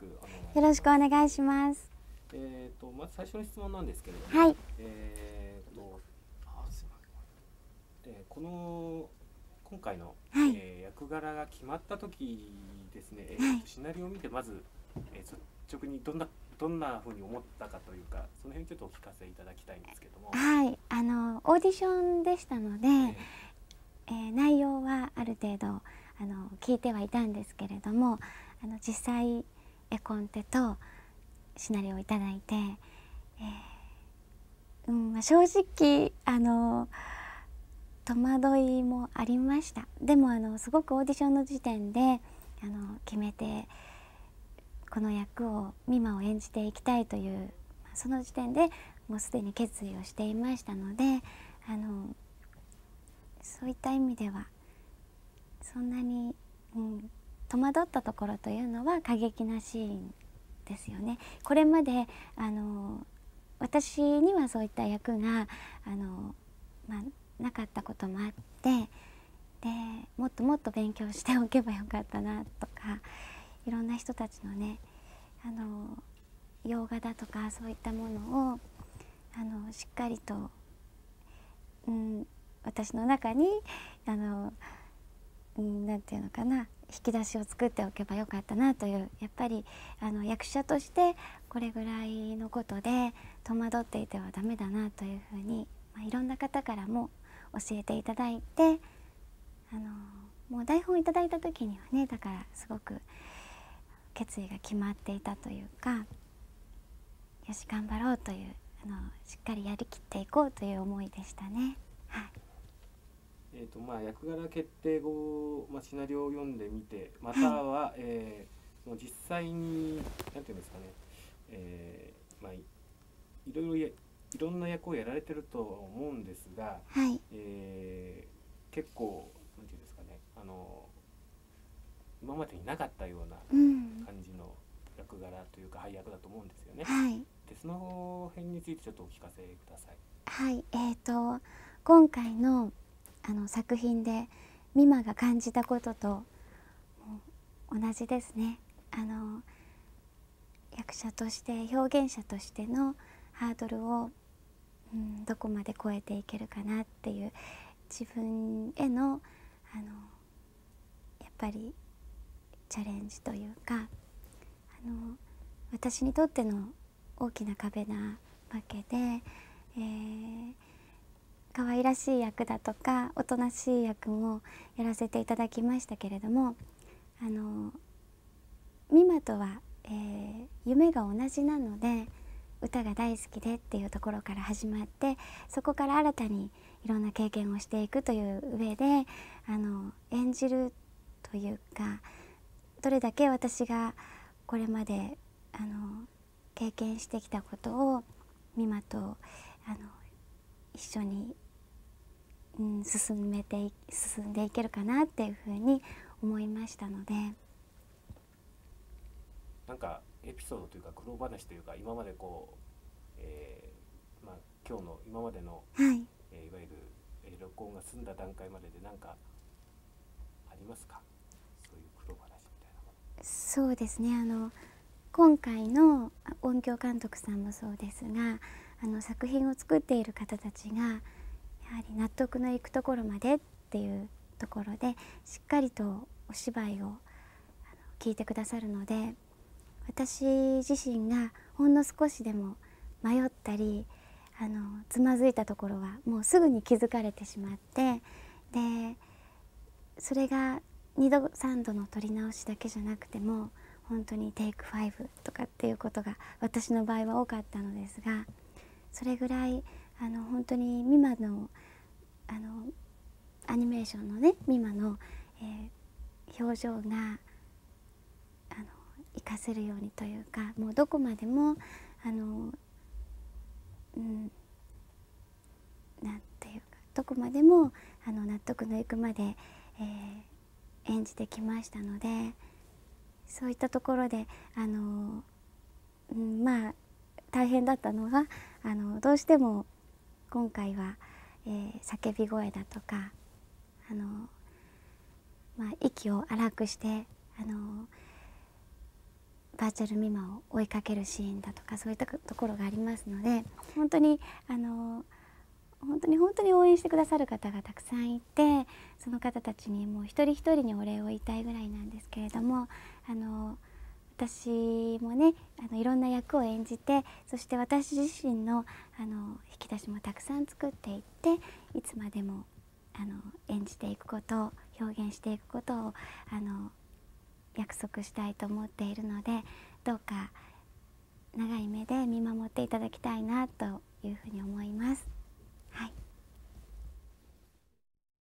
くよろしくお願いします。えっ、ー、とまず最初の質問なんですけれども、はい、えっ、ー、とあすみません。えー、この今回の、はい、えー、役柄が決まった時ですね、えー、シナリオを見てまず、えー、率直にどんなどんなふうに思ったかというかその辺ちょっとお聞かせいただきたいんですけども。はいあのオーディションでしたので、えー、えー、内容はある程度あの聞いてはいたんですけれどもあの実際絵コンテとシナリオをいただいて、えーうんまあ、正直あの戸惑いもありました。でもあのすごくオーディションの時点であの決めてこの役を美馬を演じていきたいというまあその時点でもうすでに決意をしていましたのであのそういった意味ではそんなに、うん、戸惑ったところというのは過激なシーンですよね。これまであの私にはそういった役があの、まあ、なかったこともあってでもっともっと勉強しておけばよかったなとかいろんな人たちのねあの洋画だとかそういったものをあのしっかりと、うん、私の中にあの、うん、なんていうのかな引き出しを作っておけばよかったなというやっぱりあの役者としてこれぐらいのことで戸惑っていてはダメだなというふうに、まあ、いろんな方からも教えていただいてあのもう台本いただいた時にはねだからすごく決意が決まっていたというかよし頑張ろうというあのしっかりやりきっていこうという思いでしたね。はいえーとまあ、役柄決定後、まあ、シナリオを読んでみてまたは、はい、えー、もう実際に何て言うんですかね、えーまあ、いろいろいろんな役をやられてると思うんですが、はい、えー、結構何て言うんですかねあの今までになかったような感じの役柄というか配役だと思うんですよね。はい、でその辺についてちょっとお聞かせください。はい、えーと今回のあの作品で美馬が感じたことと同じですね。あの役者として表現者としてのハードルを、うん、どこまで超えていけるかなっていう自分へのあのやっぱりチャレンジというかあの私にとっての大きな壁なわけで、えー可愛らしい役だとかおとなしい役もやらせていただきましたけれどもあの美馬とは、えー、夢が同じなので歌が大好きでっていうところから始まってそこから新たにいろんな経験をしていくという上であの演じるというかどれだけ私がこれまであの経験してきたことを美馬とあの一緒に、うん、進めて進んでいけるかなっていうふうに思いましたので。なんかエピソードというか苦労話というか今までこう、えーまあ、今日の今までの、はい。えー、いわゆる、えー、録音が済んだ段階までで何かありますか？そういう苦労話みたいなそうですね。あの今回の音響監督さんもそうですがあの作品を作っている方たちがやはり納得のいくところまでっていうところでしっかりとお芝居を聞いてくださるので私自身がほんの少しでも迷ったりあのつまずいたところはもうすぐに気づかれてしまってでそれが2度3度の撮り直しだけじゃなくても本当にテイク5とかっていうことが私の場合は多かったのですがそれぐらいあの本当に美馬のあのアニメーションのね美馬の、えー、表情があの活かせるようにというかもうどこまでもあのうんなんていうかどこまでもあの納得のいくまで、えー、演じてきましたのでそういったところであの、うん、まあ大変だったのがあのどうしても今回は、えー、叫び声だとかあの、まあ、息を荒くしてあのバーチャルミマを追いかけるシーンだとかそういったところがありますので本当にあの本当に本当に応援してくださる方がたくさんいてその方たちにもう一人一人にお礼を言いたいぐらいなんですけれどもあの私もねあのいろんな役を演じてそして私自身のあの引き出しもたくさん作っていっていつまでもあの演じていくことを表現していくことをあの約束したいと思っているのでどうか長い目で見守っていただきたいなというふうに思います。